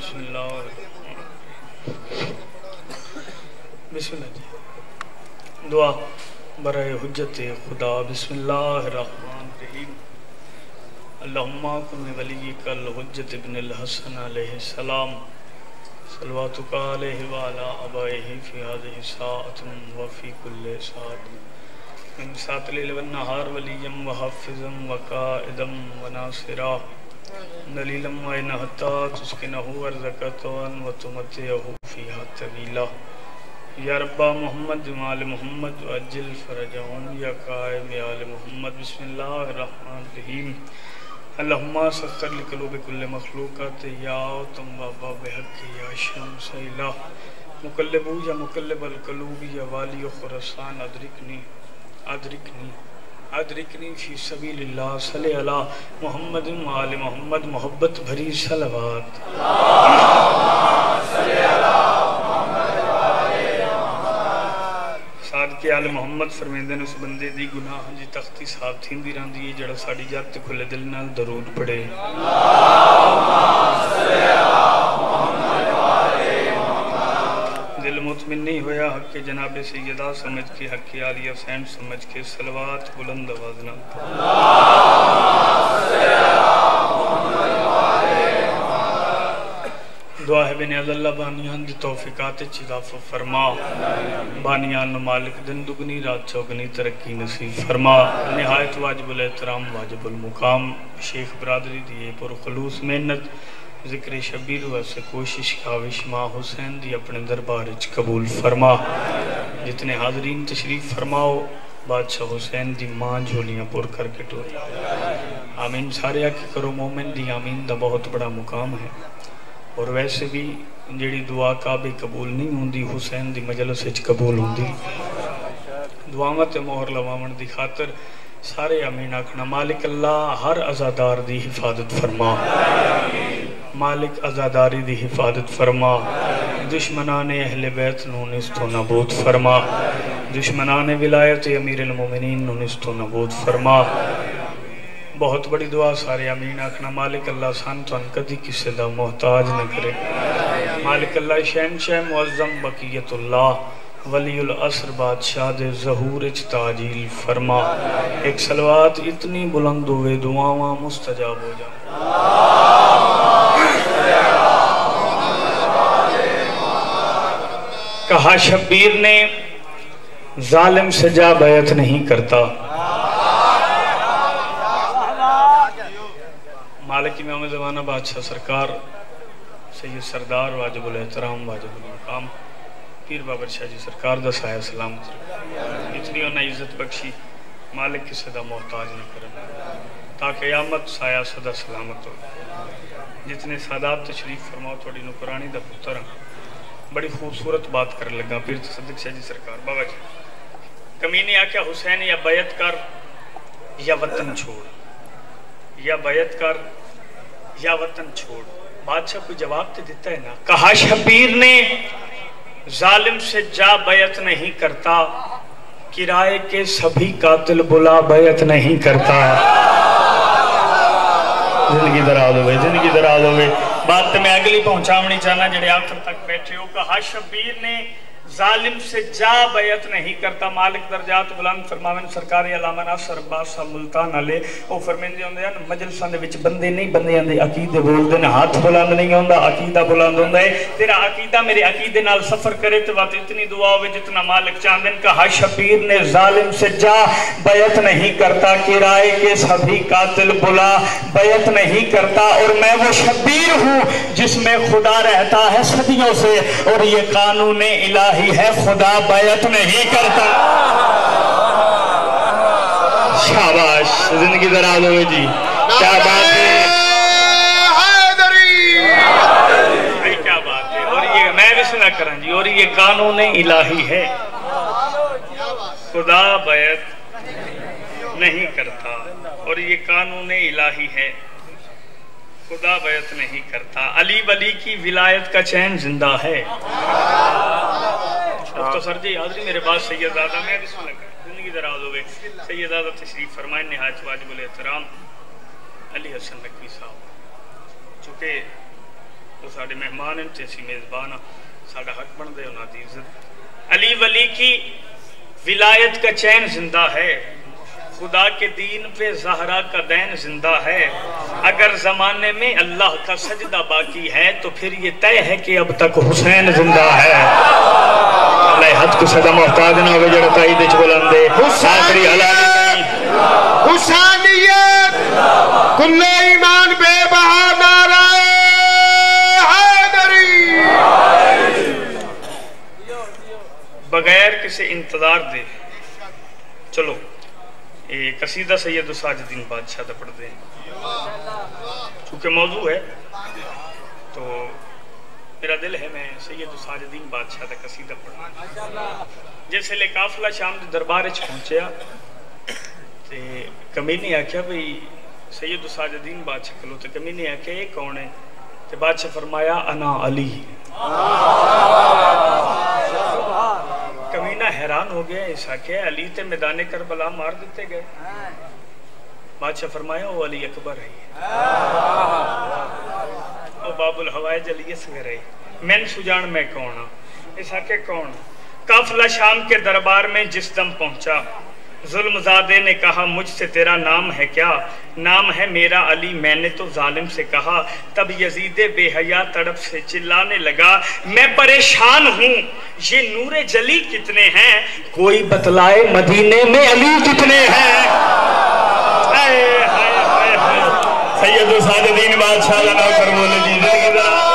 बिस्मिल्लाह दुआ बर हजत खुदा बिस्मिल्लाहमान अल्लाहुम्मा कुन वली कल हजत बिन हसन सलाम सलवातुका वाला अबाही फ़ियाद सातम वफ़ी कुल्ल सात सातिल नहार वलीम वहाफ़म वक़ादम वनासरा दलीलम नहता तुझके नहूर जक़तन व तुमत फ़िया तवीला। या रब्बा मोहम्मद माल मोहम्मद अज्जल फरजान या कायम आल मोहम्मद बसमीम अल्लाहुम्मा सत्तर लिकलूब कुल मखलूक़त, या तुम बाबा बेहक, या शमस इला मुकल्लबू या मुकल्लब अलकलूब या वाली खुरसान, अदरिकनी अदरिकनी। अदरिकनी फ़ी सबी सल मोहम्मद आल मोहम्मद, मोहब्बत भरी सलवात। सादके आल मोहम्मद ने उस बंदे गुनाह जी तख्ती साफ़ थी रही है, जेड़ा साडी खुले दिल दरूद पड़े। दिल मुतमिन नहीं हो हक के जनाब सैयदा समझ के हक के आलिया हुसैन समझ के सलवात बुलंद आवाज़ नाल दुआ है अल्लाह बानियान च इजाफा फरमा। बानियान मालिक, दिन दुगनी, रात चौगनी, तरक्की नसीब फरमा। वाजिबुल एहतराम, वाजिबुल मुकाम। शेख बरादरी दी पुरखलूस मेहनत जिक्र शबीर वैसे कोशिश काविश माँ हुसैन दी अपने दरबार च कबूल फरमा जितने हाजरीन तशरीफ फरमाओ बादशाह हुसैन दी माँ झोलियां पुर करके टोर आमीन सारे आके करो मोमिन दी आमीन दा बहुत बड़ा मुकाम है और वैसे भी ਜਿਹੜੀ ਦੁਆ ਕਾਬੇ ਕਬੂਲ ਨਹੀਂ ਹੁੰਦੀ ਹੁਸੈਨ ਦੀ ਮਜਲਿਸ ਵਿੱਚ ਕਬੂਲ ਹੁੰਦੀ ਦੁਆਵਾਂ ਤੇ ਮੋਹਰ ਲਵਾਉਣ ਦੀ ਖਾਤਰ ਸਾਰੇ ਆਮੀਨ ਆਖਣਾ ਮਾਲਿਕ ਅੱਲਾ ਹਰ ਅਜ਼ਾਦਾਰ ਦੀ ਹਿਫਾਜ਼ਤ मालिक आज़ादारी की हिफाजत फरमा। दुश्मना ने अहल बैत नो नबूत फरमा। दुश्मना ने विलायत अमीर अलमोमिन निस्तो नबूत फरमा। बहुत बड़ी दुआ सारे अमीन, आखना मालिक अल्लाह सन तुम कभी किसी का मोहताज न करे। मालिक अल्लाह शहन शह मुआजम वली वलीउल असर बादशाह दे जहूर च ताजील फरमा। एक सलवात इतनी बुलंद हुए दुआवा मुस्तजाब हो जा कहा, शब्बीर ने, जालिम से जा बैत नहीं करता। मालिक इमाम ज़माना बादशाह सरकार, सैयद सरदार वाजिबुल एहतराम, वाजिबुल मकाम, पीर बाबर शाह जी सरकार दा साया सलामत इतनी उन्हें इज़्ज़त बख्शी, मालिक किसी का मोहताज न करन ताकि क़यामत साया सदा सलामत हो। जितने सादात तशरीफ़ फरमाओ, थोड़ी नुकरानी दा पुत्र हाँ। बड़ी खूबसूरत बात कर लगा पीर तसदक शाह जी सरकार। बाबा जी, कमीने आख्या, हुसैन या बैत कर या वतन छोड़। या बैत कर या वतन छोड़। बादशाह को जवाब तो देता है ना? कहा, शबीर ने जालिम से जा बैत नहीं करता, किराए के सभी कातिल बुला बैत नहीं करता। ज़िंदगी दराज हो ज़िंदगी दराज हो बात तो मैं अगली पहुंचावनी चाहना जड़े आखिर तक बैठे हो कहा शबीर ने जालिम से जा बैत नहीं करता। मालिक दर्जात गुलाम फरमावन सरकार अलामना सा मुल्तान अले वो फरमेंदे होंगे मजलसा बंदे नहीं बंदियाँ आते अकीद बोलते हैं हाथ बुलंद नहीं आता अकीदा बुलंद होंगे तेरा अकीदा मेरे अकीद नाल सफ़र करे तो बात इतनी दुआ हो जितना मालिक चाहते हैं कहा शबीर ने जालिम से जा बैत नहीं करता। किराए के सभी कातिल बुला बैत नहीं करता। और मैं वो शबीर हूँ जिसमें खुदा रहता है सदियों से। और ये कानून इलाही है खुदा बैत नहीं करता। शाबाश ज़िंदगी दराज हो जी। क्या बात है? क्या बात है? और ये मैं भी सुना करा जी और ये कानून इलाही है। खुदा बैत नहीं करता और ये कानून इलाही है। खुदा बैत नहीं करता। अली वली की विलायत का चैन ज़िंदा है। तो सर जी हाजरी मेरे पास सैयद दादा, मैं भी सुना ज़िंदगी दराज हो गई सैयद दादा तशरीफ़ फरमाए, नहायत वाजिबुल एहतराम। अली हसन नकवी साहब, चूँकि वो साढ़े मेहमान हैं, ते सी मेजबान साडा हक बनते उन्होंने इज़्ज़त। अली वली की विलायत का चैन ज़िंदा है। खुदा के दीन पे जहरा का दैन ज़िंदा है। अगर जमाने में अल्लाह का सजदा बाकी है तो फिर ये तय है कि अब तक हुसैन ज़िंदा है। हद को सदा मोहताज ना हो जरा ताई दे बुलंदे आखिरी हलाली नहीं हुसैनियत! कुल्ले ईमान बेबहा नाराए बगैर किसी इंतज़ार दे। चलो। कसीदा सैयद साजुद्दीन बादशाह का पढ़ते हैं। चूँकि मौजू है तो मेरा दिल है मैं सैयद साजुद्दीन बादशाह का कसीदा पढ़ा जिसले काफिला शाम के दरबार पहुंचया तो कमीने आख्या भाई, सैयद साजुद्दीन बादशाह कलो। तो कमीने आख्या ये कौन है? तो बादशाह फरमाया, अना अली। कमीना हैरान हो गया इस आख्या अली ते मैदान करबला मार दिते गए। बादशाह फरमाया वो अली अकबर है वो बाबुल हवाए जलिए सगरे मैन सुजान मैं कौन हाँ? इस आखे कौन? काफला शाम के दरबार में जिस दम पहुँचा जुल्मजादे ने कहा मुझसे तेरा नाम है क्या नाम है मेरा अली मैंने तो जालिम से कहा तब यजीद बेहया तड़प से चिल्लाने लगा मैं परेशान हूँ ये नूरे जली कितने हैं कोई बतलाए मदीने में अली कितने हैं सैयद बादशाह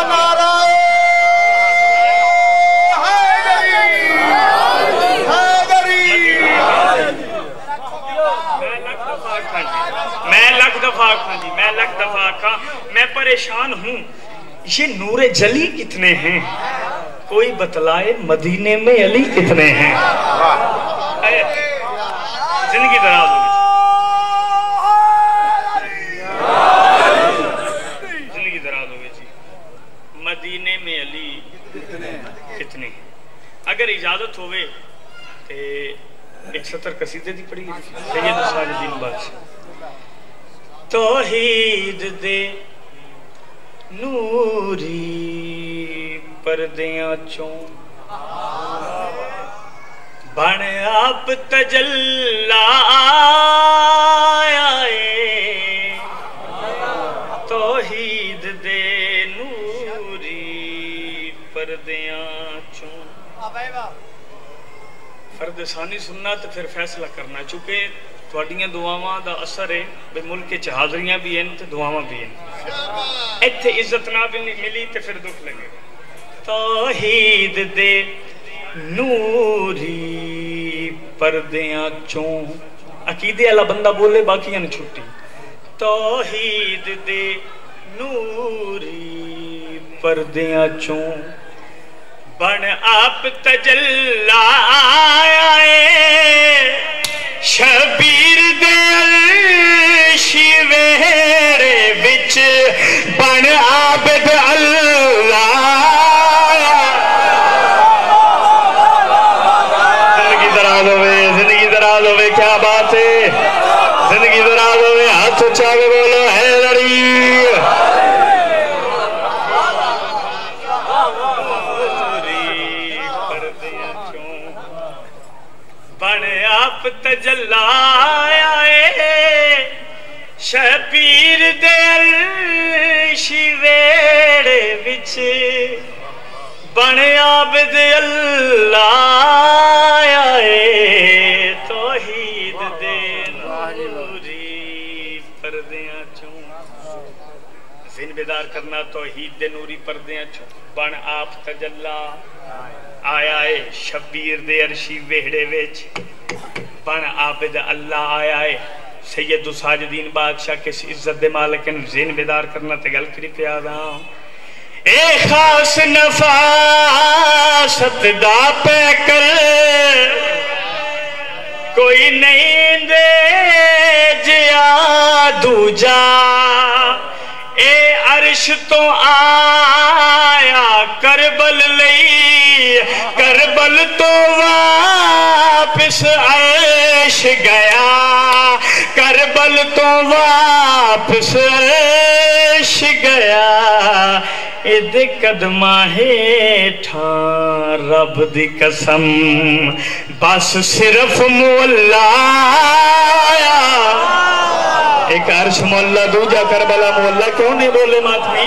परेशान हूँ। ये नूरे जली कितने हैं? कोई बतलाए मदीने में अली कितने हैं? ज़िंदगी दराज हो ज़िंदगी दराज हो गई जी। मदीने में अली कितने अगर इजाज़त होवे, ते एक सत्तर कसीदे दी पढ़ी सैयद साजुद्दीन बादशाह। तोहीद दे नूरी परदियाँ चों। बन आप तजल्ला तोहीद दे नूरी परदियाँ चों। फर्द सानी सुनना तो फिर फैसला करना चुके ਤੁਹਾਡੀਆਂ ਦੁਆਵਾਂ ਦਾ ਅਸਰ ਹੈ ਵੀ ਮੁਲਕ 'ਚ ਹਾਜ਼ਰੀਆਂ ਵੀ ਹਨ ਤੇ ਦੁਆਵਾਂ ਵੀ ਹਨ ਇੱਥੇ ਇੱਜ਼ਤ ਨਾ ਵੀ ਮਿਲੀ ਤੇ ਫਿਰ ਦੁੱਖ ਲੱਗੇ ਤੌਹੀਦ ਦੇ ਨੂਰੀ ਪਰਦਿਆਂ ਚੋਂ ਅਕੀਦੇ ਵਾਲਾ ਬੰਦਾ ਬੋਲੇ ਬਾਕੀਆਂ ਨੂੰ ਛੁੱਟੀ ਤੌਹੀਦ ਦੇ ਨੂਰੀ ਪਰਦਿਆਂ ਚੋਂ ਬਣ ਆਪ ਤਜੱਲਾ ਆਏ शबीर दिवेर पण आदत अल तजलाए शबीर दे शिवेड़े बिच बन आबद अल्लाह तोहीद दे नूरी परदियाँ चों। जिन बेदार करना तोहीद दे नूरी परदियाँ चों। बन आप तजल्ला, आया है शबीर दे अरशी वेहड़े विच। बन आबिद अल्लाह आया है। सैयद साजुद्दीन बादशाह किस इज़्ज़त मालिक ने जिन बेदार करना ते गल करी पिया ए खास नफासत दा पे कर कोई नहीं दे जिया दूजा। ए अरश तो आया करबल लई करबल तो वापिस अर्श गया करबल तो वापिस अर्श गया दे कदमा हेठा रब दी कसम बस सिर्फ मोला एक अर्श मोहल्ला दूजा करबला मोहल्ला क्यों नहीं बोले मातमी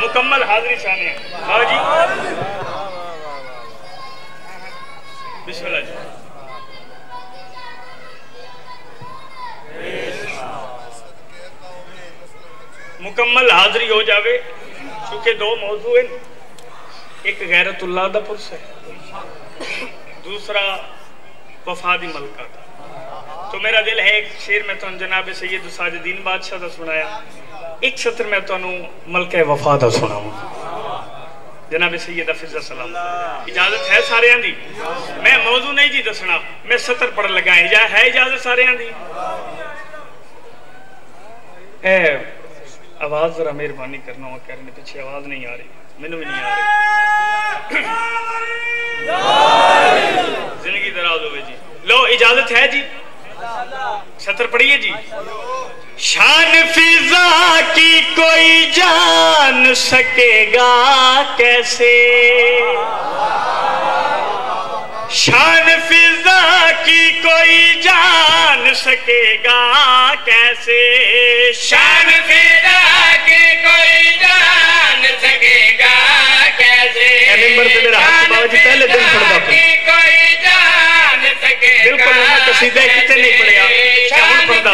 मुकम्मल हाजिरी चाहने हाँ जी। मुकम्मल हाजिरी हो जावे। क्योंकि दो मौजू हैं। एक गैरतुल्लाह दा पुरस है। दूसरा वफादी मलका का तो मेरा दिल है, एक शेर में तो जनाब सैयद साजदीन बादशाह का सुनाया। एक सत्र में तो मलके वफा का सुनावा जनाब सैयद हफिज सलाम। इजाज़त है सारे दी? मैं मौजू नहीं जी दसना मैं सत्र पढ़ लगा। है इजाज़त सारे ए आवाज़ जरा मेहरबानी करना हो कह रहे पीछे आवाज़ नहीं आ रही, मैनू भी नहीं आ रही। ज़िंदगी दराज हो जी। लो, इजाज़त है जी? सत्र पढ़िए जी। शान फिजा की कोई जान सकेगा कैसे? शान फिजा की कोई जान सकेगा कैसे? शान फिजा की कोई जान सकेगा कैसे? पे मेरा हाथ बाबा जी पहले दिन था कोई जान सकेगा बिल्कुल कसीदे कितने नहीं पढ़िया क्या पढ़दा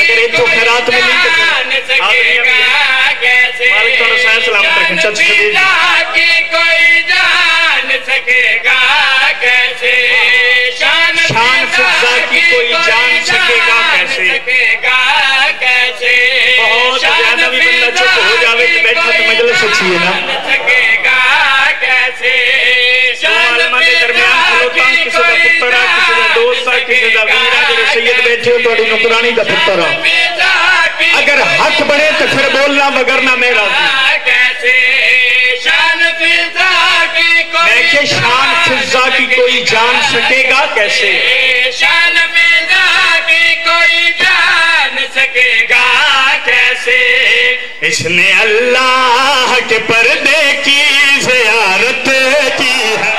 अगर एक तो खैरात में नहीं तो कैसे? मालिक की कोई जान सकेगा शान शान फिजा की कोई जान सकेगा कैसे? बहुत ज़्यादा भी बंदा चुप हो जावे तो बैठा तो मजलिस अच्छी है ना। सकेगा कैसे? आलमा के पुत्र किसी का दोस्त आ किसी का वीर जो सैयद बैठे थोड़ी नौकरानी का पुत्र अगर हक बने तो फिर बोलना वगरना मेरा। कैसे? मैं के शान फिजा की कोई जान सकेगा? कैसे? शान फिजा की कोई जान सकेगा? कैसे? इसने अल्लाह के पर्दे की जियारत की है।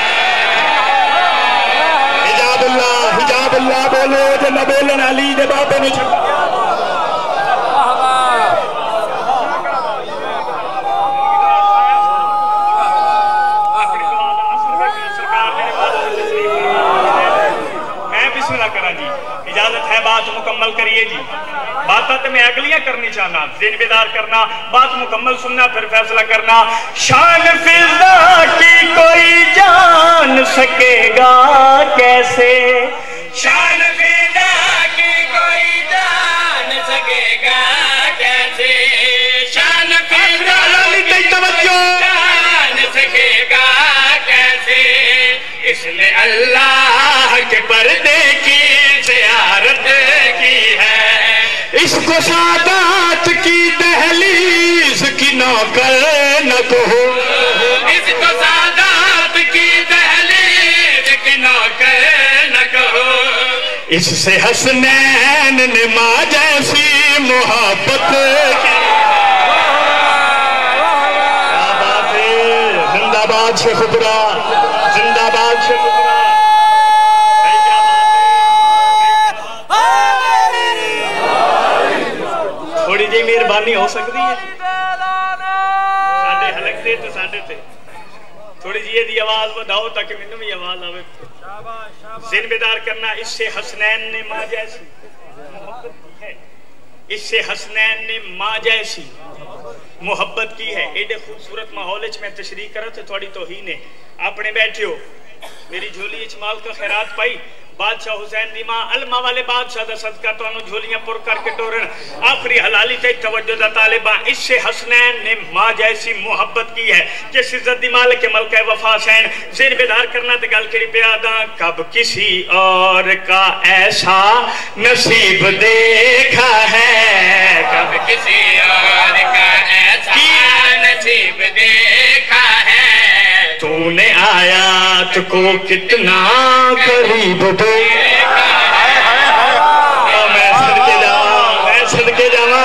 हिजाबुल्लाह हिजाबुल्लाह बोलो जो न बोलन अली दे बाबे ने छुपा मैं बिस्मिल्लाह करा जी इजाज़त है बात मुकम्मल करिए जी। बात तो मैं अगलियाँ करनी चाहना। दिन बेदार करना, बात मुकम्मल सुनना, फिर फैसला करना। शान फिजा की कोई जान सकेगा कैसे? शान फिजा इसने अल्लाह के पर्दे की जियारत की है। इसको सादात की दहलीज की नौकर न कहो। इसको सादात की दहलीज की नौकर न कहो। इससे हसनैन ने माँ जैसी मोहब्बत की। जिंदाबाद शेखुपुरा जिंदाबाद शेखुपुरा भाई क्या बात है थोड़ी जी मेहरबानी हो सकती है ਸਾਡੇ ਹਲਕ ਦੇ ਤੇ ਸਾਡੇ ਤੇ थोड़ी जी ਇਹਦੀ आवाज ਵਧਾਓ ਤਾਂ ਕਿ ਮੈਨੂੰ ਵੀ ਆਵਾਜ਼ ਆਵੇ जिनबेदार करना इससे हसनैन ने माँ जैसी मोहब्बत की है इससे हसनैन ने माँ जैसी मोहब्बत की है एडे खूबसूरत माहौल च मैं तशरी करा तो थोड़ी तोहीन है अपने बैठे हो मेरी झोली च माल का खैरात पाई। बादशाह हुसैन दी माँ अलमा वाले बादशाह दा सदका तो झोलियाँ पुर करके टोरन आखिरी हलाली ते तवज्जो दा तालिबा इससे हसनैन ने माँ जैसी मोहब्बत की है जिस इज़्ज़त दी मालिक के मलक है वफा सैन सिर बेदार करना ते गल केड़ी प्यादा कब किसी और का ऐसा नसीब देखा है? कब किसी और का ऐसा नसीब देखा है? आयात को कितना करीब देखा मैं सदके जावा मैं सदके जावा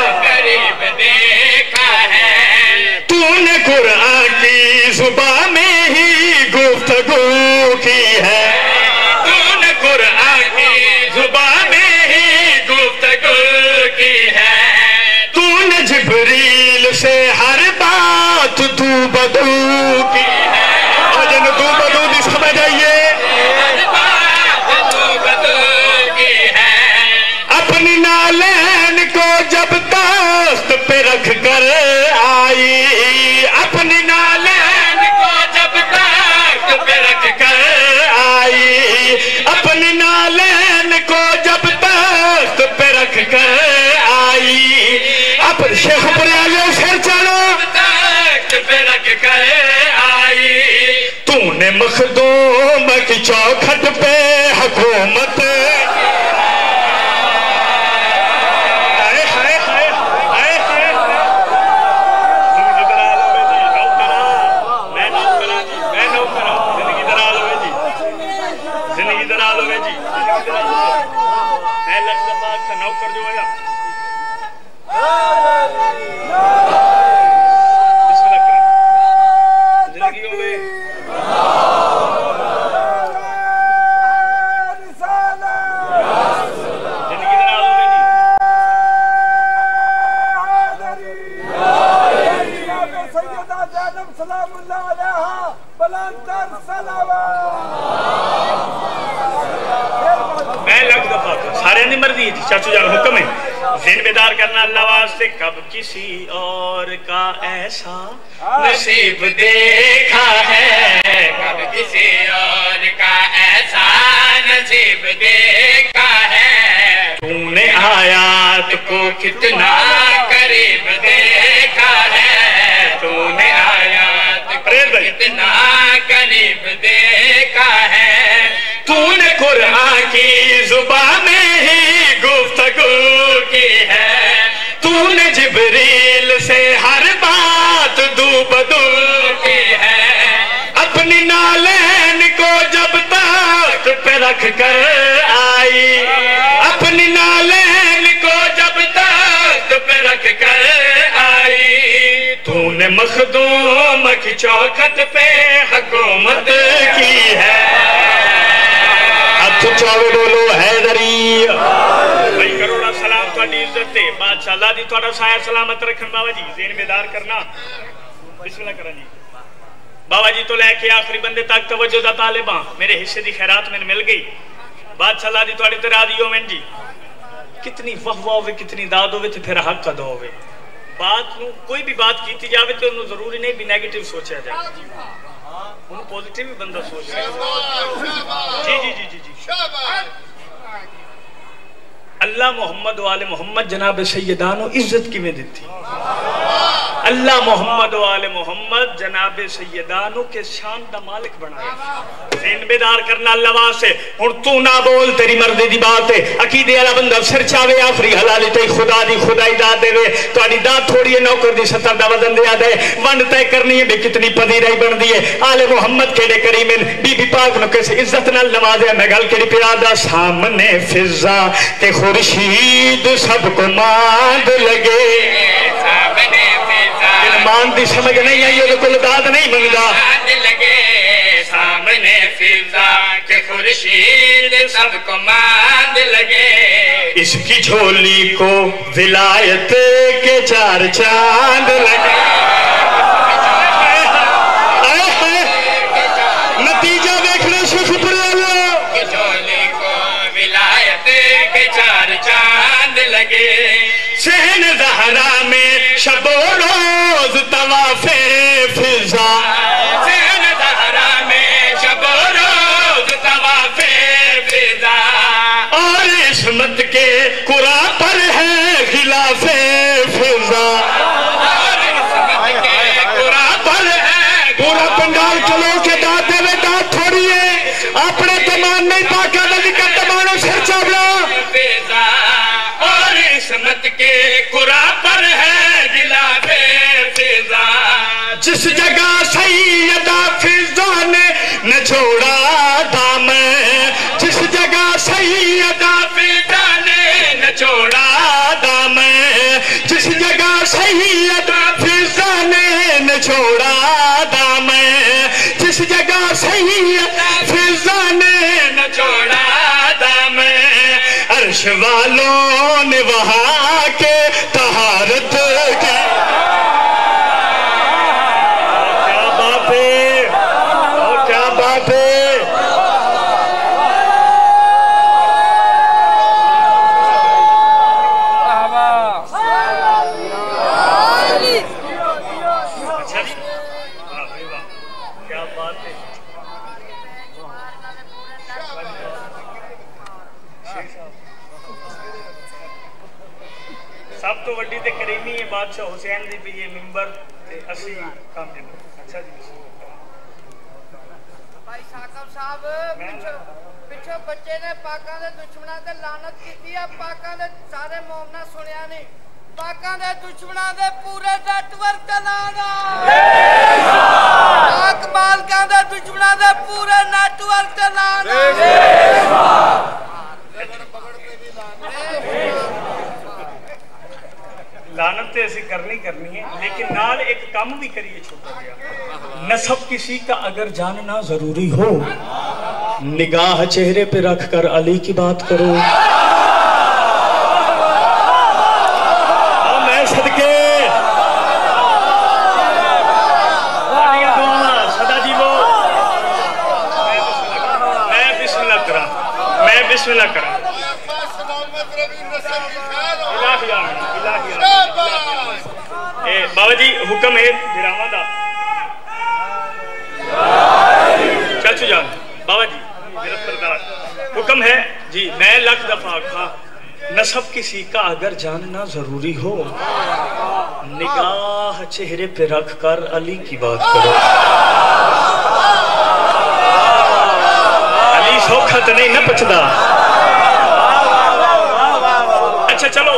है। तूने कुरान की जुबा में ही गुफ्तगू की है। तूने कुरान की ज़ुबान में ही गुफ्तगू की है। तूने जिबरील से हर बात तू बदू की है। कर आई। अब फिर चलो। रख कर आई। तूने मखदूम की चौखट पे हुकूमत हाय, हाय, हाय, हाय, हाय, हाय। ज़िंदगी दरा लोगे जी, नौकरा। मैं नौकरा जी, मैं नौकरा। ज़िंदगी दरा लोगे जी। ज़िंदगी दरा लोगे जी, ज़िंदगी दरा लोगे। मैं लख दफ़ा आखा नौकर जो होया बिस्मिल्लाह करें। ज़िंदगी होवे ज़िंदगी दरा लोगे जी मैं लग दफ़ा सारे की मर्ज़ी है जी चाचू जान हुक्म है दिन बेदार करना अल्लाह वास्ते कब किसी और का ऐसा नसीब देखा उन्होंने मखदूम की चौखट पे हकूमत की है। बोलो है बाबा जी। तो बंदे तक मेरे हिस्से खैरात मिल गई। बादशाह कितनी वाह वाह कितनी दाद हो फिर हक अदा बात कोई भी बात की जाए तो ज़रूरी नहीं भी नैगेटिव सोचा जाए। पॉजिटिव भी बंदा सोच रहा जी जी जी जी जी। अल्लाह मोहम्मद वाले मोहम्मद जनाब सैदान इज़्ज़त की में दी अल्लाह मोहम्मद वाले मोहम्मद जनाब सैदानो के शान का मालिक बनाया। बेदार करना अल्लाह तू ना बोल, तेरी मर्ज़ी की बात है। अकीदे वाला बंदा सिर चावे आफरी हलाली तई खुदा दी खुदाई दात देवे। तोड़ी थोड़ी है, नौकर दी दा वज़न दे दे। वंड तय करनी है कितनी पदी रही बनदी है। आले मोहम्मद केड़े करीम बीबी पाक नु इज़्ज़त नाल नवाजे मैं गल केड़ी प्यार दा? सामने फिजा। ते खुदा खुर्शीद सबको मांद लगे। मान की समझ नहीं आई और कुल दाद नहीं मंगता लगे सामने फिजा के खुर्शीद सबको मांद लगे इसकी झोली को विलायत के चार चाँद लगे। सहन जहरा में शबो दाम जिस जगह सही फिजा ने न छोड़ा दाम अर्श वालों ने वहाँ के तहारत अगर जानना ज़रूरी हो। निगाह चेहरे पे रख कर अली की बात करो हाँ, मैं सदके साड़ियाँ दुआवां, सदा जीवो मैं बिस्मिल्लाह करा मैं बिस्मिल्लाह करा सलामत रवि नस्ल की खैर हो। इलाही आमीन, इलाही आमीन। शाबाश। ए, बाबा जी हुक्म है दिरावा दा चाचू जान बाबा जी हुक्म है जी। मैं लख दफ़ा खा नसब किसी का अगर जानना ज़रूरी हो। निगाह चेहरे पे रख कर अली की बात करो। अली सौखा नहीं ना पचदा। अच्छा चलो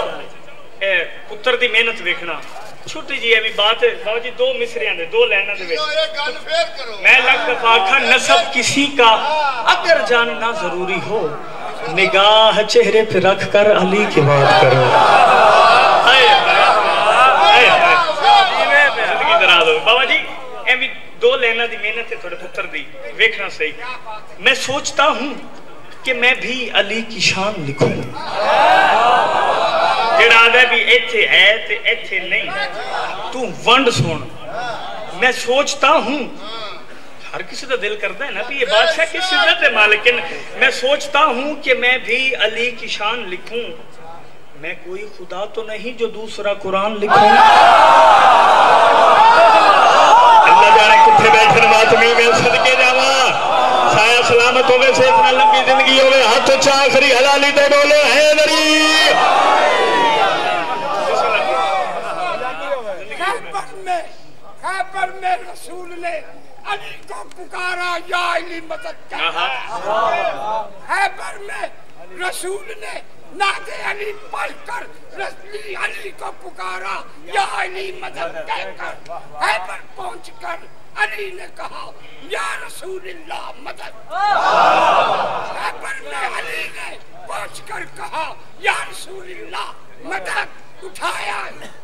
पुत्र की मेहनत देखना। ਛੋਟੀ ਜੀ ਐ ਵੀ ਬਾਤ ਬਾਬਾ ਜੀ ਦੋ ਮਿਸਰਿਆਂ ਦੇ ਦੋ ਲਾਈਨਾਂ ਦੇ ਵਿੱਚ तो ये गल फेर करो मैं लग दफा आखा नसब किसी का अगर जानना जरूरी हो निगाह चेहरे पे रख कर अली की बात करो हाय, हाय, हाय। जिंदगी दराज हो बाबा जी ਐ ਵੀ ਦੋ ਲਾਈਨਾਂ ਦੀ ਮਿਹਨਤ ਹੈ ਤੁਹਾਡੇ ਪੁੱਤਰ ਦੀ ਵੇਖਣਾ ਸਹੀ मैं सोचता हूँ कि मैं भी अली की शान लिखूं ਜਿਹੜਾ ਆਦਾ ਵੀ ਇੱਥੇ ਹੈ ਤੇ ਇੱਥੇ ਨਹੀਂ ਤੂੰ ਵੰਡ ਸੁਣ मैं सोचता हूँ हर किसी का दिल करता है ना कि ये बादशाह की सिद्दत है माँ लेकिन मैं सोचता हूँ कि मैं भी अली की शान लिखूं मैं कोई खुदा तो नहीं जो दूसरा कुरान लिखूं अल्लाह जाने कितने बैठे मातमी में सदके जावा साया सलामत होवे सेहत नाल लंबी जिंदगी होवे हाथ चा आखरी हलाली ते बोलो हैदरी रसूल ने अली को पुकारा या अली मदद कर। में रसूल ने नादे अली पढ़कर रसली अली को पुकारा या अली मदद कहकर खैबर पहुंचकर अली ने कहा या रसूलुल्लाह मदद खैबर में अली ने पहुंचकर कहा या रसूलुल्लाह मदद उठाया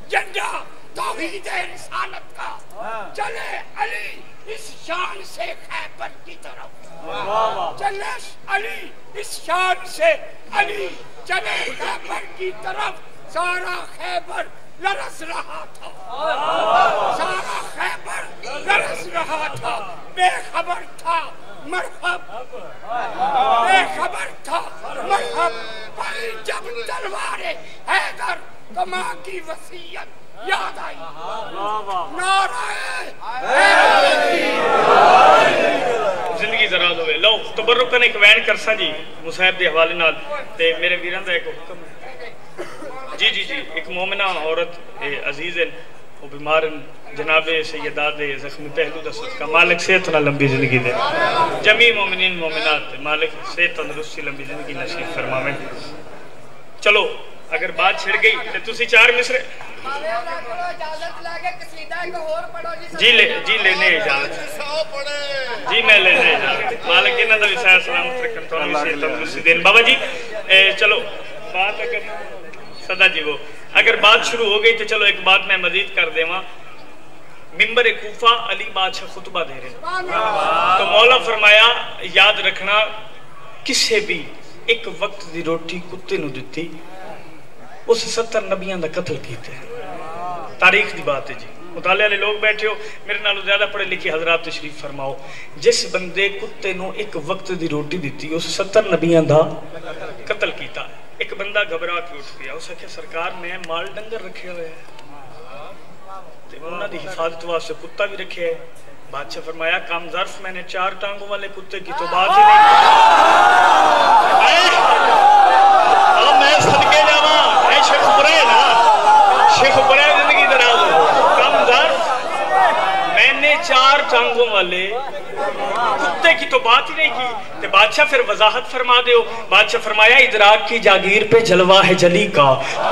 झंडा तौहीद रिसालत का चले अली इस शान से खैबर की तरफ़। चले अली इस शान से अली चले खैबर की तरफ़। सारा खैबर लरस रहा था। सारा खैबर लरस रहा था। बेखबर था मरहब। बेखबर था मरहब। भाई जब तलवारे हैदर कमा की वसीयत याद आई ज़िंदगी जरा दो लो तबरुकन एक वैन करसा जी मुसाहब के हवाले नाल। ते मेरे वीर का एक हुक्म जी जी जी एक मोमिना औरत अज़ीज़ है। बीमार जनाबे सैयदा दे जख्मी पहलू का सदका। मालिक सेहत ना लंबी ज़िंदगी दे। जमी मोमिन मोमिनात मालिक सेहत तंदरुस्ती लंबी ज़िंदगी नसीब फरमावे। चलो अगर बात छिड़ गई तो चार मिसरे जी ले जी लेने इजाज़त जी मैं लेने मालिक इन्हों का सलामत बाबा जी ए, चलो बात अगर सदा अगर बात शुरू हो गई तो चलो एक बात मैं मजीद कर मिम्बर कूफा अली बादशाह खुतबा दे रहे तो मौला फरमाया याद रखना किसी भी एक वक्त की रोटी कुत्ते दी उस सत्तर नबिया का कतल किया तारीख दी बात है जी। मुताले वाले लोग बैठे हो, मेरे नालों ज़्यादा पढ़े लिखे हजरात तशरीफ़ फरमाओ। जिस बंदे कुत्ते नु एक वक्त दी रोटी दित्ती, उस 70 नबियाँ दा कत्ल कीता। एक बंदा घबरा के उठ गया। उस आख्या सरकार, मैं माल डंगर रखे हुए है। ते उन्हां हिफाजत वास्ते कुत्ता भी रखे है। बादशाह फरमाया काम जर्फ मैंने चार टांगों वाले कुत्ते की तो बात ही नहीं। मैं सदके जावा मैं शेख बुरे ना शेख बुरे ज़िंदगी दराज हो कम जर्फ मैंने चार टांगों वाले कुत्ते की तो बात ही नहीं की। ते बादशाह फिर वजाहत फरमा दो बादशाह फरमाया, इदराक की जागीर पे जलवा है जली का।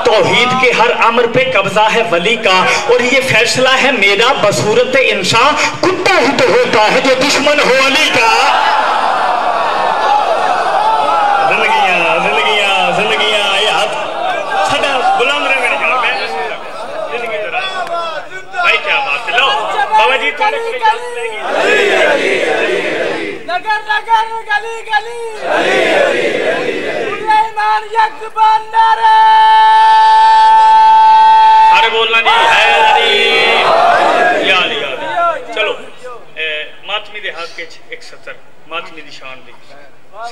तोहीद के हर अमर पे कब्जा है वली का। और ये फैसला है मेरा, बसूरत इंसान, कुत्ता ही तो होता है जो दुश्मन हो अली का जिंदगियाँ जिंदगियाँ जिंदगियाँ ये हाथ सदा बुलंद रहे मेरे जान मैं ज़िंदगी जरा भाई क्या बात है लो इजाज़त लेंगे नगर नगर गली गली। सुलेमान यक बंदर सारे बोलना नहीं है अली या अली चलो मातमी दे हक एक सतर मातमी दी शान दी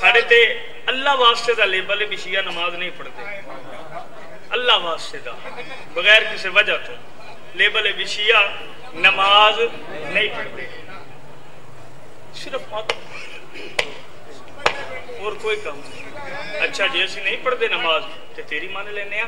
साडे ते अल्लाह वास्ते दा लेबल है बिशिया नमाज़ नहीं पढ़ते अल्लाह वास्ते दा बगैर किसी वजह तो। लेबल है बिशिया ਨਮਾਜ਼ ਨਹੀਂ ਪੜ੍ਹਦੇ। ਸਿਰਫ ਮਤ ਹੋਰ ਕੋਈ ਕੰਮ ਨਹੀਂ। ਅੱਛਾ, ਜੇ ਅਸੀਂ ਨਹੀਂ ਪੜ੍ਹਦੇ ਨਮਾਜ਼, ਤੇ ਤੇਰੀ ਮੰਨ ਲੈਨੇ ਆ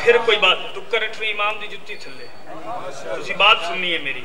ਫਿਰ ਕੋਈ ਬਾਤ ਤੂੰ ਕਰਟਰੀ ਇਮਾਮ ਦੀ ਜੁੱਤੀ ਥੱਲੇ। ਤੁਸੀਂ ਬਾਤ ਸੁਣਨੀ ਹੈ ਮੇਰੀ।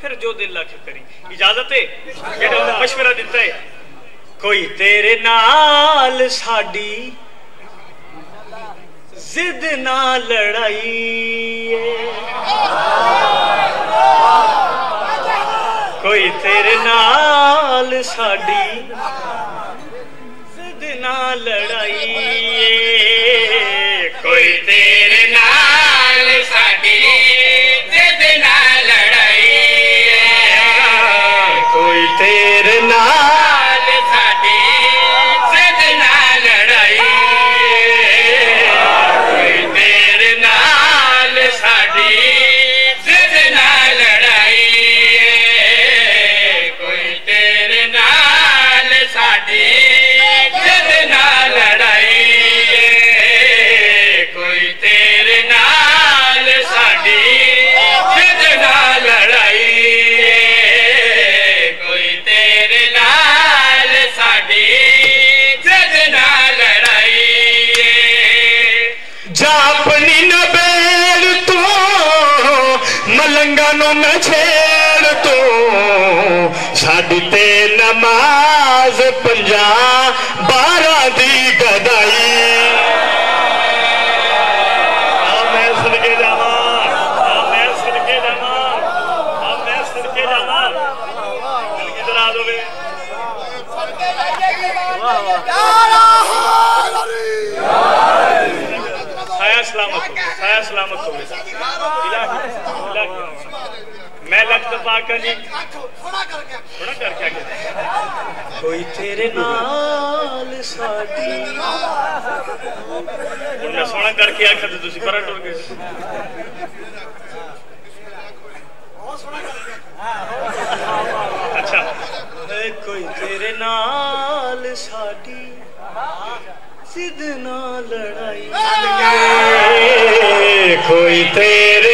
ਫਿਰ ਜੋ ਦਿਲ ਲਾ ਕੇ ਕਰੀ। ਇਜਾਜ਼ਤ ਹੈ? ਜਿਹੜਾ ਮਸ਼ਵਰਾ ਦਿੱਤਾ ਹੈ। ਕੋਈ ਤੇਰੇ ਨਾਲ ਸਾਡੀ जिद ना लड़ाई कोई तेरे नाल साड़ी, जिद ना लड़ाई कोई तेरे नाल साड़ी, जिद ना लड़ाई कोई तेरे नाल न छेड़ तो छड़ ते नमाज़ पंजा बारह दी गदाई। सलामत हो सलामत हो इलाही इलाही मैं लग तो पाकर नहीं थोड़ा कर क्या? कोई तेरे नाल साडी। उन्हें सोना करके आखा तो तुसी पर टुर गए। अच्छा। कोई तेरे नाल साडी। सिद्ध ना लड़ाई। कोई तेरे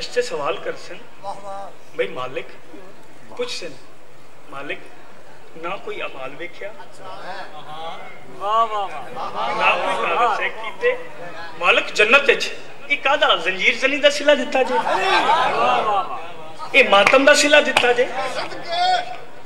इससे सवाल कर सन। भाई मालिक पूछ सन। मालिक ना कोई अमाल वेख्या? ना कोई कीते? मालिक जन्नत एक आधा जंजीर जनी दा सिला दिता जे। ए मातम का सिला दिता जे।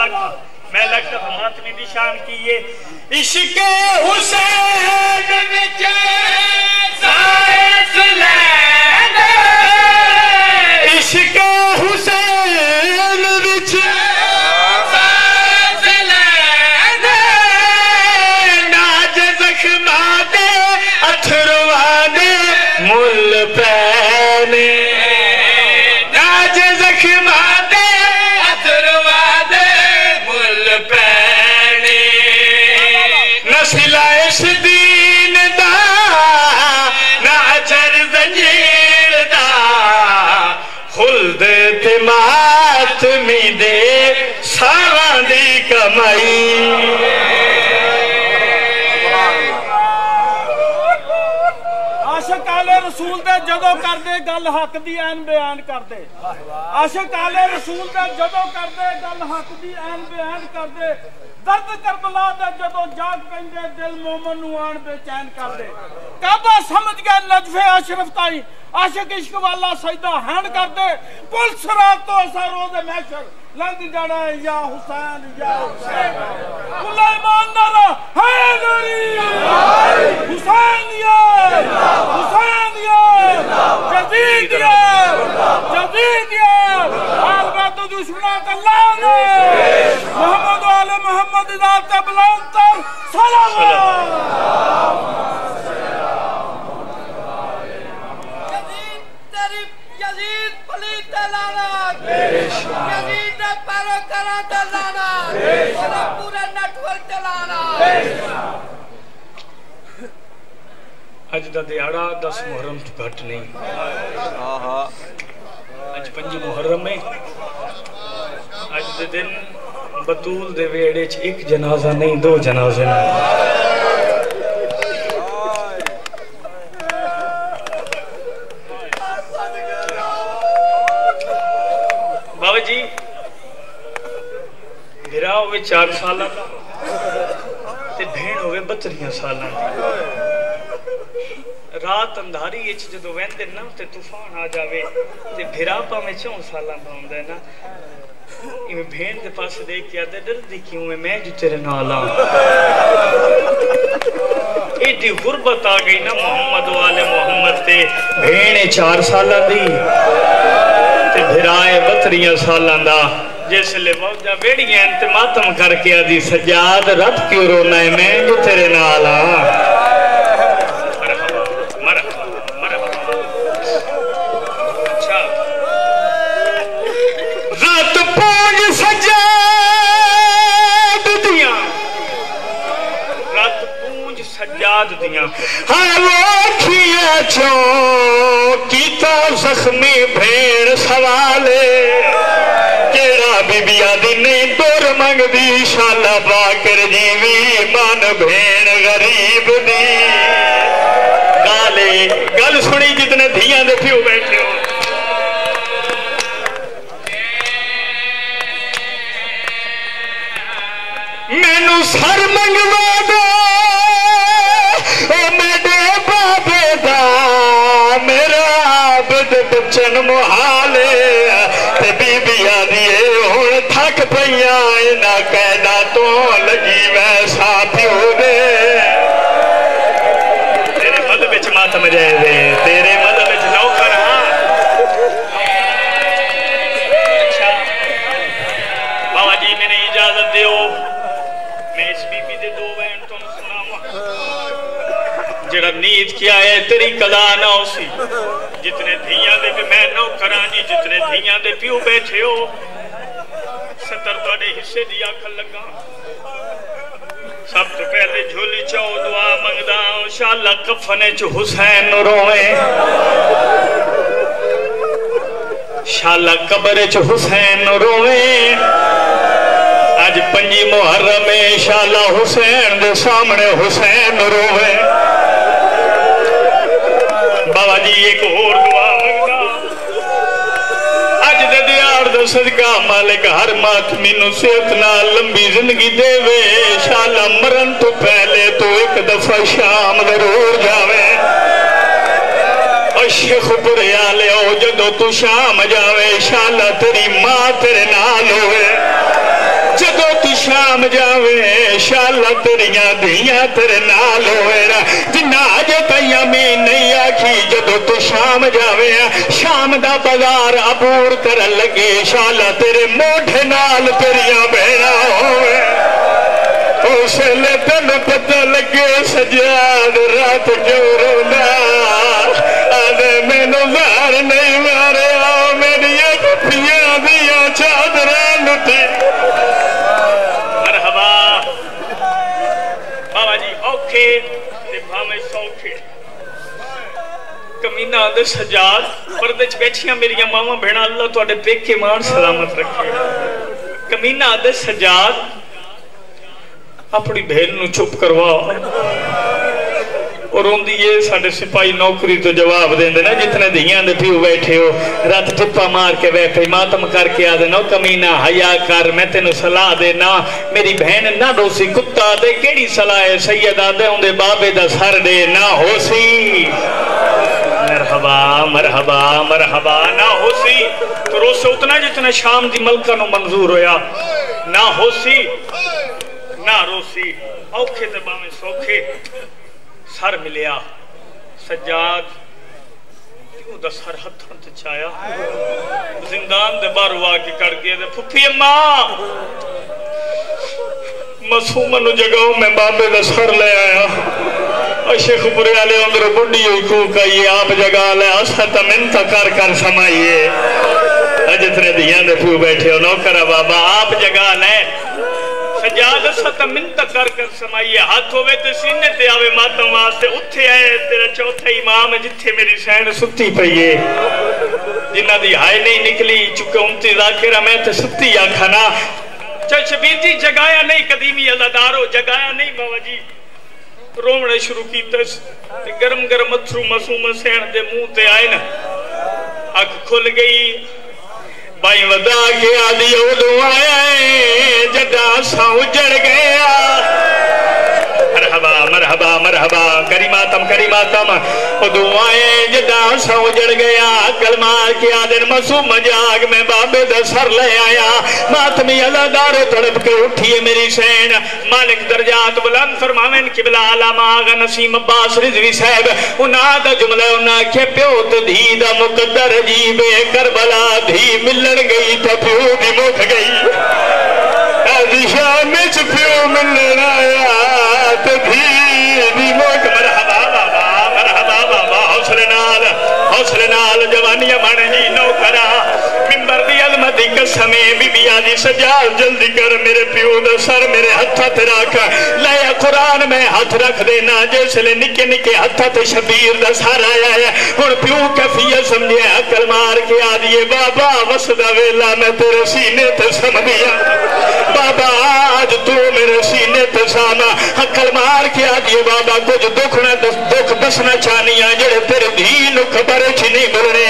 पाक मैं लगता हाथ में निशान किए इश्क हुसैन के ਦੀ ਕਮਾਈ। ਆਸ਼ਕ ਆਲੇ ਰਸੂਲ ਦੇ ਜਦੋਂ ਕਰਦੇ ਗੱਲ ਹੱਕ ਦੀ ਐਨ ਬਿਆਨ ਕਰਦੇ। ਆਸ਼ਕ ਆਲੇ ਰਸੂਲ ਦੇ ਜਦੋਂ ਕਰਦੇ ਗੱਲ ਹੱਕ ਦੀ ਐਨ ਬਿਆਨ ਕਰਦੇ। ਦਰਦ ਕਰਬਲਾ ਦੇ ਜਦੋਂ ਜਾਗ ਪੈਂਦੇ, ਦਿਲ ਮੋਮਨ ਨੂੰ ਆਣ ਬੇਚੈਨ ਕਰਦੇ। ਕਾਬਾ ਸਮਝ ਗਏ ਨਜਫੇ ਅਸ਼ਰਫ ਤਾਈ। ਆਸ਼ਕ ਇਸ਼ਕ ਵਾਲਾ ਸਜਦਾ ਹੈਣ ਕਰਦੇ। ਪੁਲਿਸ ਰਾਤ ਤੋਂ ਅਸਾ ਰੋਜ਼ ਮਹਿਸ਼ਰ लंद जाना है या हुसैन या हुसैन। सुलेमान नारा हैदरी हुसैन या हुसैन या। जदीद या जदीद या। अलबत दुश्मनात अल्लाह ने मोहम्मद वाले मोहम्मद दात तबलान तर। सलाम। Yazid, Yazid, Palit, Lana, Yazid. चलाना चलाना। पूरा पूरा नेटवर्क चलाना। अज का दिहाड़ा दस मुहर्रम तो घट नहीं। अज पंजी मुहर्रम है। अज के दिन बतूल दे वेड़े च एक जनाजा नहीं दो जनाजे बाबा जी भिरा होवे चार साल का ते भेण साल रात अंधारी जो वहते तूफ़ान आ जाए तो भिरा भावे चौं साल का आंदा के पास देख के आते डरती क्यों है मैं जो तेरे नाल आ एडी गुरबत आ गई ना मोहम्मद वाले मोहम्मद ते भेण चार साल दी बतरिया साल का जिसले मौजा बेड़िया ते मातम करके आदि सजाद रब क्यों रोना है? मैं जो तेरे नाल आ। जख्मी भेड़ सवाले। केड़ा बीबिया दी नहीं दुर मंगदी शाला बाकर जीवी मन भेड़ गरीब दी गाले गल सुनी जितने धियाँ दे प्यो बैठे हो मैनू सर मंगवा दो ओ मेरे बाबे दा मेरा आबद बचन मुहाले इना कैदा तो लगी वैसा प्यो दे तेरे मद विच मातम जाए दे तेरे मद विच नौकर बाबा जी मैंने इजाज़त दियो मैं इस बीबी दे दो बहन तुम सुनावा जेड़ा नीत किया है तेरी कला ना उसी जितने धियाँ दे मैं नौकरां जी जितने धियाँ दे प्यो बैठे हो पुत्र हिस्से की आखन लगा। सब तो पहले झोली चो दुआ मंगदा शाला कफने च हुसैन रोए। शाला कब्र च हुसैन रोए। अज पंजी मुहर्रमे शाला हुसैन दे सामने हुसैन रोए। बाबा जी, एक होर दुआ मंगदा। सरकार का सदका मालिक हर मात मीनू सेहत न लंबी ज़िंदगी देवे शाल मरण तो पहले तो एक दफ़ा शाम ज़रूर जावे शेखपुर आओ जो तू शाम जावे शाला तेरी माँ तेरे नाल होवे शाम जावे शाल तेरिया दिया तेरे नाल होएगा जिन्ना अजे तैया में नहीं आखी जदों तू शाम जावे शाम का बाज़ार अबूर कर लगे शाल तेरे मोठ नाल तेरिया बहना होवे उसले तेन पता लगे सजाद रात क्यों रोना आदे मैनू जार नहीं मारिया मेरिया कपिया दिया चादर लुटी कमीना आदर सजाद पर्दे बैठिया मेरिया मावा भेण, अल्लाह थोड़े पेके मान सलामत रखे। कमीना आदर सजाद, अपनी भेल नु चुप करवाओ और रोंदी सिपाही नौकरी तो जवाब देंगे ना जितने धियाँ दे प्यू बैठे हो रत ठिप्पा मार के बह मातम करके आ देना कमीना हया कर मैं तेन सलाह देना मेरी बहन ना डोसी कुत्ता दे सलाह है सैयद आदे उनके बाबे का सर दे ना होसी मरहबा मरहबा मरहबा ना होसी तो रोस उतना जितना शाम की मलका मंजूर होया ना होसी ना रोसी औखे तो भावे सौखे जगाओ मैं बाबे दा सर ले आया। शेखपुरे वाले अंदर बुढ़ी हुई आई आप जगा ले, असा तो मिन्नत कर कर समाइए जितने दिया दे प्यू बैठे हो, नौकर बाबा, आप जगा ले। सजाद असा तो मिन्नत कर कर समाइए। हाथ होवे तो सीने ते आवे मातम वास्ते। उठे आए तेरा चौथा इमाम जिथे मेरी सैन सुती पई है जिन्ना दी हाय नहीं निकली चुके उमती जाकिरा मैं ते सुती आखा ना। चल शबीर जी, जगाया नहीं कदीमी अल्लादारो जगाया नहीं बाबा जी। रोवने शुरू कीते ते गरम गरम अथरू मासूम सैन दे मुँह ते आए न। अख खुल गई। भाई वदा के आदि उदो आया जदा सा उजड़ गया मरहबा मरहबा मरहबा करीमातम करीमातम उदो आए जदा सा उजड़ गया कलमा के आदिन मासूम जाग मैं बाबे दा सर ले आया। मातमी अलादार तड़प के उठिए मेरी सैन। मालिक दर्जात बुलंद फरमावेन, किबला आलामा आगा नसीम अब्बास रिजवी साहब। उना दा जुमला उना के प्यो ते धी दा मुकद्दर जीबे करबला धी मिलन गई ते प्यो दी मुक गई। कसमे बीबिया की सजा जल्दी कर मेरे प्यो दा सर मेरे हत्था ते रख। लाया कुरान मैं हथ रख देना जिसले निके निके हथा ते शबीर का सर आया है। हूँ प्यो कफिया समझे अकल मार के आ दिए बाबा, वसदा वेला, मैं तेरे सीने ते समझिया। बाबा, आज तू मेरे सीने ते सामा। अकल मार के आ दिए बाबा, कुछ दुख ना दुख दसना चाहनिया जेड़े तेरे दीन खबर च नहीं मिलने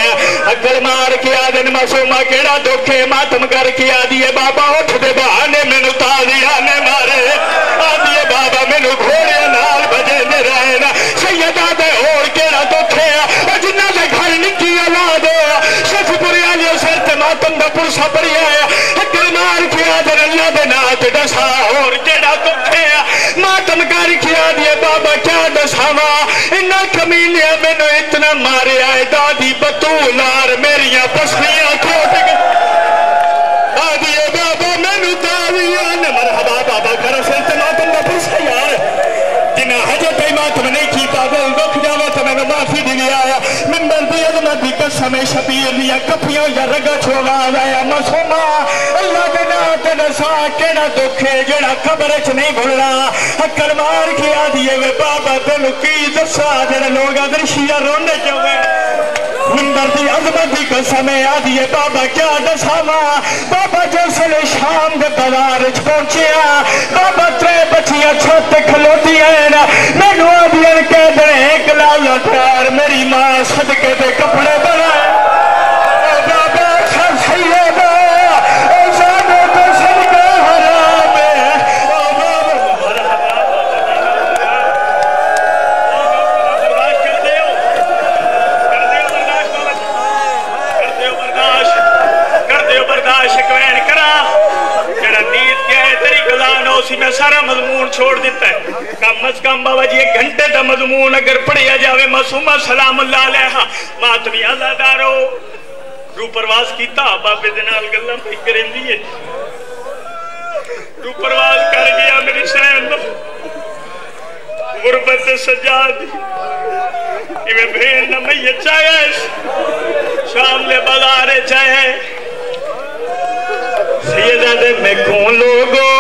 अकल मार के आ दिन मासूमा, केड़ा दुख है मातम करके आ दिए। बाबा, उठ दे बहाने, मैनू तालियाँ ने मारे। आ दिए बाबा, मैनू घोड़े नाल बजे ने रहे ना। सैयदा दे होर दुख है जिन्ना दे घर निक्की औलाद शेखपुरी वाले सिर ते मातम है मार के दुख मातम कर के दिए बाबा क्या दसावा इन्ना कमीने मैनू इतना मारिया है, दादी बतूल और मेरिया पसलियाँ खोट गई आदिए बाबा, मैनू तालियाँ ने मरहबा बाबा कर सिर ते मातम दा पुरसा यार जिन्ना हजे मैंने माफ़ी दी आया मिंबर दी अजमत दी कसम शबीर दिया कपियाँ या रगा छोड़ा आया मासूमा अल्लाह दे नाम ते दसा केड़ा दुख है जेड़ा खबर च नहीं भुलना हक्कर मार के आ दिए वे बाबा तेन की दसा तेरे लोग अदरशिया रोने क्यों मिंबर अजमत कसम आ दिए बाबा क्या दसावा बाबा जिसल शाम के बाज़ार च पहुंचया। बाबा त्रे बच्चिया छत खलोती हैं मैनू आदियन कह दे, एक लाल मेरी माँ सदके कपड़े बनाए। छोड़ दिता है। कम अज कम बाबा जी, एक घंटे का मजमून अगर पढ़िया जावे मासूमा सलाम अल्लाह अलैहा। मातमी अजादारो रू प्रवास कीता, बाबे है रू प्रवास कर गया मेरी सैन गुरबत सजाद इवे भेड़ न मैया चाहे। शाम ले बाजारे चाहे सैयदा दे मैं लोगो।